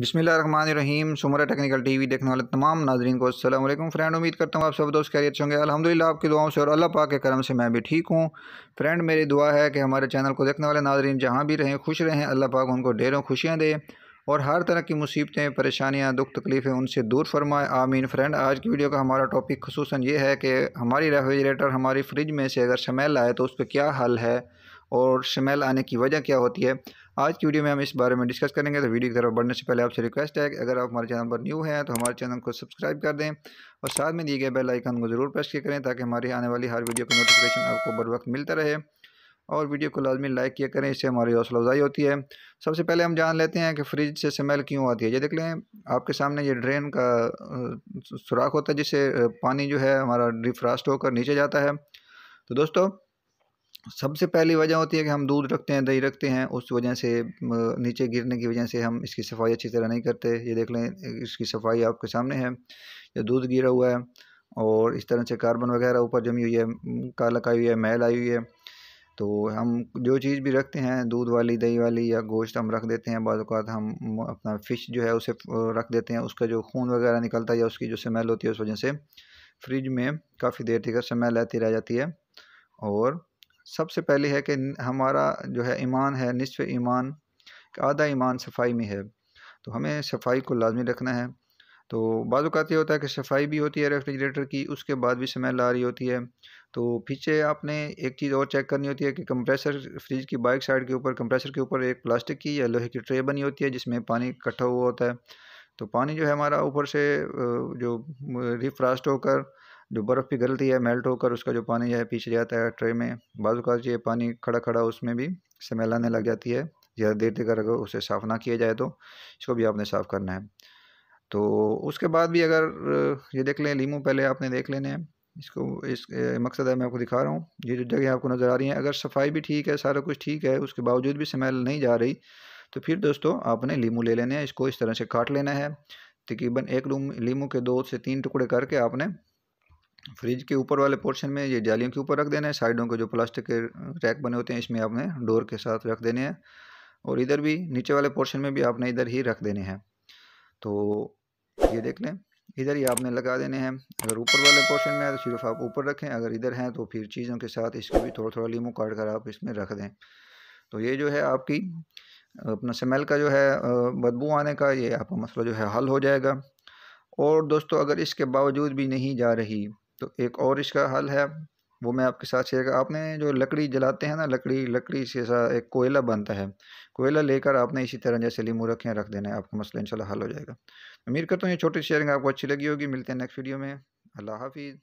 बिसमीम सुमरा technical TV देखने वाले तमाम नाजरन को अस्सलाम फ्रेंड, उम्मीद करता हूँ आप सब दोस्त कैरियर होंगे। अल्हम्दुलिल्लाह, आपकी दुआओं से और अल्लाह पाक के करम से मैं भी ठीक हूँ। फ्रेंड, मेरी दुआ है कि हमारे चैनल को देखने वाले नाजरन जहाँ भी रहें, खुश रहें। अल्लाह पाक उनको ढेरों खुशियाँ दे और हर तरह की मुसीबतें, परेशानियाँ, दुख तकलीफ़ें उनसे दूर फरमाए। आमीन। फ्रेंड, आज की वीडियो का हमारा टॉपिक खसूस ये है कि हमारी रेफ्रिजरेटर, हमारी फ्रिज में से अगर स्मेल आए तो उस पर क्या हल है? और स्मेल आने की वजह क्या होती है? आज की वीडियो में हम इस बारे में डिस्कस करेंगे तो वीडियो की तरफ़ बढ़ने से पहले आपसे रिक्वेस्ट है कि अगर आप हमारे चैनल पर न्यू हैं तो हमारे चैनल को सब्सक्राइब कर दें और साथ में दिए गए बेल आइकन को ज़रूर प्रेस करें ताकि हमारी आने वाली हर वीडियो की नोटिफिकेशन आपको बर वक्त मिलता रहे। और वीडियो को लाजमी लाइक किया करें, इससे हमारी हौसला अफजाई होती है। सबसे पहले हम जान लेते हैं कि फ्रिज से स्मेल क्यों आती है। ये देख लें, आपके सामने ये ड्रेन का सुराख होता है, जिससे पानी जो है हमारा डिफ्रास्ट होकर नीचे जाता है। तो दोस्तों सबसे पहली वजह होती है कि हम दूध रखते हैं, दही रखते हैं, उस वजह से नीचे गिरने की वजह से हम इसकी सफ़ाई अच्छी तरह नहीं करते। ये देख लें, इसकी सफ़ाई आपके सामने है, ये दूध गिरा हुआ है और इस तरह से कार्बन वगैरह ऊपर जमी हुई है कालक आई हुई है, मैल आई हुई है। तो हम जो चीज़ भी रखते हैं, दूध वाली, दही वाली या गोश्त हम रख देते हैं, बाद हम अपना फ़िश जो है उसे रख देते हैं, उसका जो खून वगैरह निकलता है या उसकी जो स्मेल होती है उस वजह से फ्रिज में काफ़ी देर तक स्मेल आती रह जाती है और सबसे पहले है कि हमारा जो है ईमान है, निसफ़ ईमान आधा ईमान सफ़ाई में है। तो हमें सफ़ाई को लाजमी रखना है। तो बाज़ात ये होता है कि सफ़ाई भी होती है रेफ्रिजरेटर की, उसके बाद भी स्मेल आ रही होती है। तो पीछे आपने एक चीज़ और चेक करनी होती है कि कंप्रेसर फ्रिज की बाइक साइड के ऊपर, कंप्रेसर के ऊपर एक प्लास्टिक की या लोहे की ट्रे बनी होती है, जिसमें पानी इकट्ठा हुआ होता है। तो पानी जो है हमारा ऊपर से जो रिफ्रास्ट होकर जो बर्फ़ पिघलती है मेल्ट होकर उसका जो पानी है, पीछे जाता है ट्रे में, बाजू का ये पानी खड़ा खड़ा उसमें भी स्मेल आने लग जाती है। ज़्यादा देर तक अगर उसे साफ़ ना किया जाए तो इसको भी आपने साफ़ करना है। तो उसके बाद भी अगर ये देख लें, लीमू पहले आपने देख लेने हैं। इसको, इस मकसद है मैं आपको दिखा रहा हूँ। ये जो जगह आपको नज़र आ रही है, अगर सफ़ाई भी ठीक है, सारा कुछ ठीक है, उसके बावजूद भी स्मेल नहीं जा रही तो फिर दोस्तों आपने लीमू ले लेने हैं। इसको इस तरह से काट लेना है। तकरीबन एक लीमू के दो से तीन टुकड़े करके आपने फ्रिज के ऊपर वाले पोर्शन में ये जालियों के ऊपर रख देना है, साइडों के जो प्लास्टिक के रैक बने होते हैं, इसमें आपने डोर के साथ रख देने हैं और इधर भी नीचे वाले पोर्शन में भी आपने इधर ही रख देने हैं। तो ये देख लें, इधर ही आपने लगा देने हैं। अगर ऊपर वाले पोर्शन में है तो सिर्फ़ आप ऊपर रखें, अगर इधर हैं तो फिर चीज़ों के साथ इसको भी थोड़ा थोड़ा लीमू काट कर आप इसमें रख दें। तो ये जो है आपकी, अपना स्मेल का जो है बदबू आने का ये आपका मसला जो है हल हो जाएगा। और दोस्तों अगर इसके बावजूद भी नहीं जा रही तो एक और इसका हल है, वो मैं आपके साथ शेयर कर, आपने जो लकड़ी जलाते हैं ना, लकड़ी लकड़ी से एक कोयला बनता है, कोयला लेकर आपने इसी तरह जैसे लीमू रखे हैं, रख देना है, आपका मसला इंशाल्लाह हल हो जाएगा। उम्मीद करता हूँ ये छोटी शेयरिंग आपको अच्छी लगी होगी, मिलते हैं नेक्स्ट वीडियो में, अल्लाह हाफिज़।